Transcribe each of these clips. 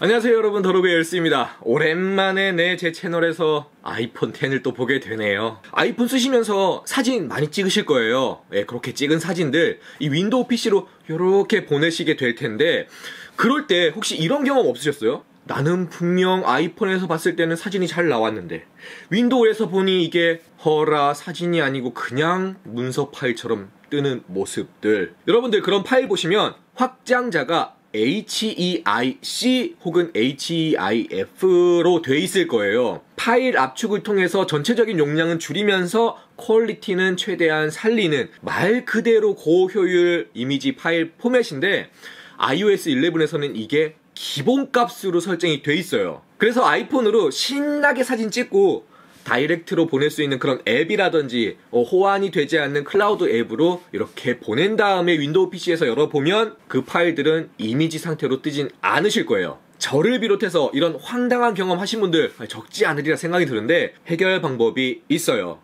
안녕하세요 여러분. 더로그의 열스입니다. 오랜만에 내 제 채널에서 아이폰 10을 또 보게 되네요. 아이폰 쓰시면서 사진 많이 찍으실 거예요. 네, 그렇게 찍은 사진들 이 윈도우 PC로 이렇게 보내시게 될 텐데 그럴 때 혹시 이런 경험 없으셨어요? 나는 분명 아이폰에서 봤을 때는 사진이 잘 나왔는데 윈도우에서 보니 이게 허라 사진이 아니고 그냥 문서 파일처럼 뜨는 모습들 여러분들 그런 파일 보시면 확장자가 HEIC 혹은 HEIF로 돼 있을 거예요. 파일 압축을 통해서 전체적인 용량은 줄이면서 quality는 최대한 살리는 말 그대로 고효율 이미지 파일 포맷인데 iOS 11에서는 이게 기본값으로 설정이 돼 있어요. 그래서 아이폰으로 신나게 사진 찍고 direct로 보낼 수 있는 그런 앱이라든지 어, 호환이 되지 않는 클라우드 앱으로 이렇게 보낸 다음에 윈도우 PC에서 열어보면 그 파일들은 이미지 상태로 뜨진 않으실 거예요. 저를 비롯해서 이런 황당한 경험 하신 분들 적지 않으리라 생각이 드는데 해결 방법이 있어요.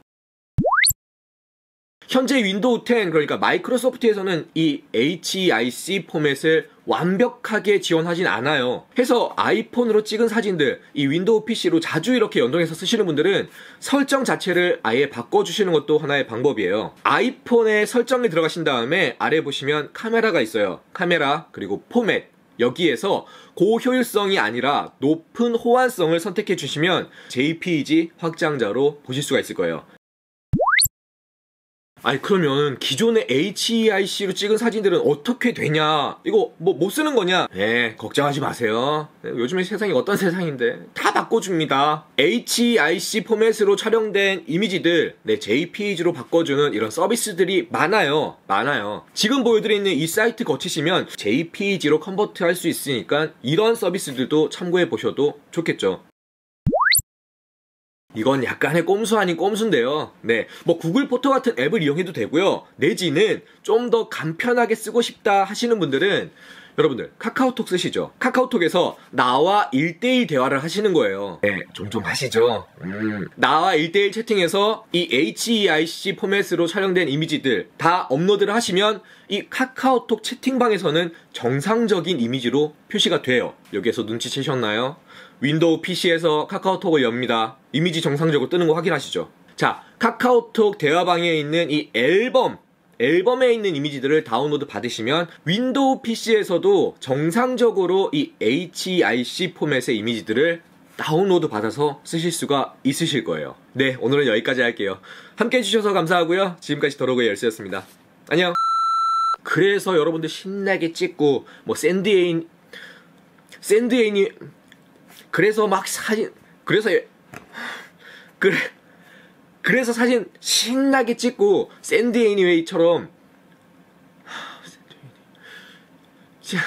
현재 윈도우 10 그러니까 마이크로소프트에서는 이 HEIC 포맷을 완벽하게 지원하진 않아요. 해서 아이폰으로 찍은 사진들 이 윈도우 PC로 자주 이렇게 연동해서 쓰시는 분들은 설정 자체를 아예 바꿔주시는 것도 하나의 방법이에요. 아이폰에 설정에 들어가신 다음에 아래 보시면 카메라가 있어요. 카메라 그리고 포맷 여기에서 고효율성이 아니라 높은 호환성을 선택해 주시면 JPEG 확장자로 보실 수가 있을 거예요. 아니 그러면 기존의 HEIC로 찍은 사진들은 어떻게 되냐? 이거 뭐 못 쓰는 거냐? 네 걱정하지 마세요. 요즘에 세상이 어떤 세상인데? 다 바꿔줍니다. HEIC 포맷으로 촬영된 이미지들 네 JPEG로 바꿔주는 이런 서비스들이 많아요. 많아요. 지금 보여드리는 이 사이트 거치시면 JPEG로 컨버트 할 수 있으니까 이런 서비스들도 참고해 보셔도 좋겠죠 이건 약간의 꼼수 아닌 꼼수인데요. 네. 뭐 구글 포토 같은 앱을 이용해도 되고요. 내지는 좀 더 간편하게 쓰고 싶다 하시는 분들은 여러분들 카카오톡 쓰시죠? 카카오톡에서 나와 1대1 대화를 하시는 거예요. 네, 좀좀 하시죠. 음. 나와 1대1 채팅에서 이 HEIC 포맷으로 촬영된 이미지들 다 업로드를 하시면 이 카카오톡 채팅방에서는 정상적인 이미지로 표시가 돼요. 여기에서 눈치채셨나요? 윈도우 PC에서 카카오톡을 엽니다. 이미지 정상적으로 뜨는 거 확인하시죠. 자, 카카오톡 대화방에 있는 이 앨범 앨범에 있는 이미지들을 다운로드 받으시면 윈도우 PC에서도 정상적으로 이 HEIC 포맷의 이미지들을 다운로드 받아서 쓰실 수가 있으실 거예요. 네, 오늘은 여기까지 할게요. 함께 해주셔서 감사하고요. 지금까지 더로그의 열쇠였습니다. 안녕! 그래서 여러분들 신나게 찍고, 뭐, 샌드에인, 샌드에인이, 그래서 막 사진, 그래서, 그래, 그래서 사진 신나게 찍고 샌디 애니웨이처럼. 자